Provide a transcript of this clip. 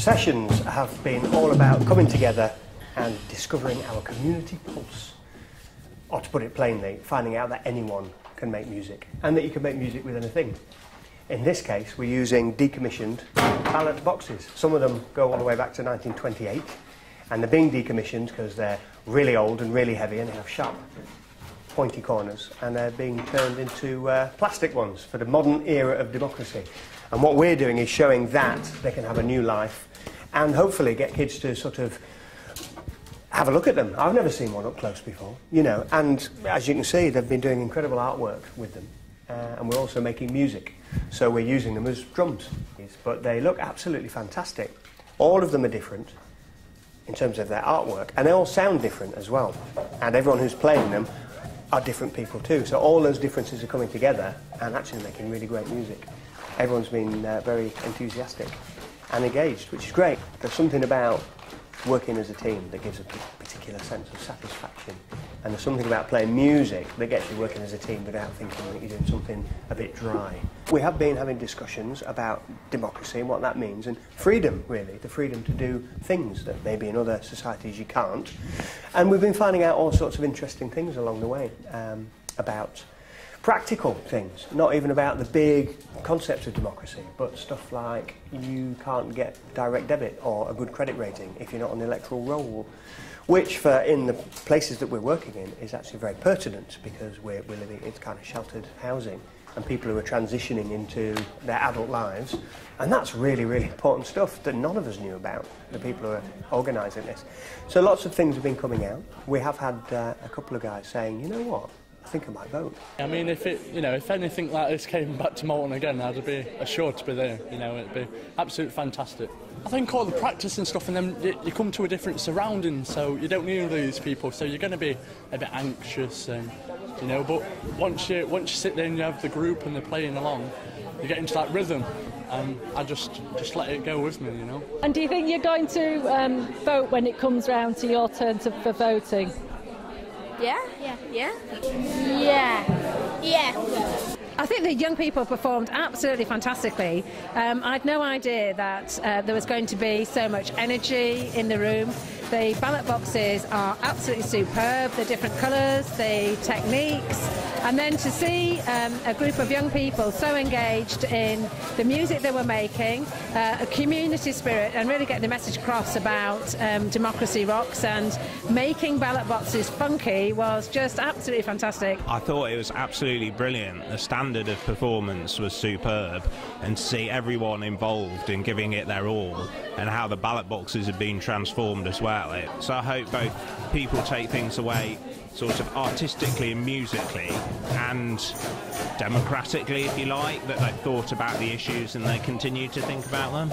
sessions have been all about coming together and discovering our community pulse. Or to put it plainly, finding out that anyone can make music and that you can make music with anything. In this case, we're using decommissioned ballot boxes. Some of them go all the way back to 1928 and they're being decommissioned because they're really old and really heavy and they have sharp pointy corners and they're being turned into uh, plastic ones for the modern era of democracy. And what we're doing is showing that they can have a new life and hopefully get kids to sort of have a look at them. I've never seen one up close before, you know, and as you can see, they've been doing incredible artwork with them. Uh, and we're also making music, so we're using them as drums. But they look absolutely fantastic. All of them are different in terms of their artwork, and they all sound different as well. And everyone who's playing them are different people too. So all those differences are coming together and actually making really great music. Everyone's been uh, very enthusiastic and engaged, which is great. There's something about working as a team that gives a particular sense of satisfaction. And there's something about playing music that gets you working as a team without thinking that you're doing something a bit dry. We have been having discussions about democracy and what that means, and freedom, really, the freedom to do things that maybe in other societies you can't. And we've been finding out all sorts of interesting things along the way um, about practical things, not even about the big concepts of democracy, but stuff like you can't get direct debit or a good credit rating if you're not on the electoral roll, which for in the places that we're working in is actually very pertinent because we're, we're living in kind of sheltered housing and people who are transitioning into their adult lives. And that's really, really important stuff that none of us knew about, the people who are organising this. So lots of things have been coming out. We have had uh, a couple of guys saying, you know what, I think I might vote. I mean, if it, you know, if anything like this came back to Malton again, I'd be assured to be there. You know, it'd be absolutely fantastic. I think all the practice and stuff, and then you come to a different surrounding, so you don't know these people, so you're going to be a bit anxious, and you know. But once you once you sit there and you have the group and they're playing along, you get into that rhythm, and I just just let it go with me, you know. And do you think you're going to um, vote when it comes round to your turn to, for voting? Yeah? Yeah. Yeah? Yeah. Yeah. I think the young people performed absolutely fantastically. Um, I had no idea that uh, there was going to be so much energy in the room. The ballot boxes are absolutely superb, the different colours, the techniques, and then to see um, a group of young people so engaged in the music they were making, uh, a community spirit, and really getting the message across about um, democracy rocks and making ballot boxes funky was just absolutely fantastic. I thought it was absolutely brilliant. The standard of performance was superb, and to see everyone involved in giving it their all, and how the ballot boxes have been transformed as well about it. So I hope both people take things away sort of artistically and musically and democratically, if you like, that they've thought about the issues and they continue to think about them.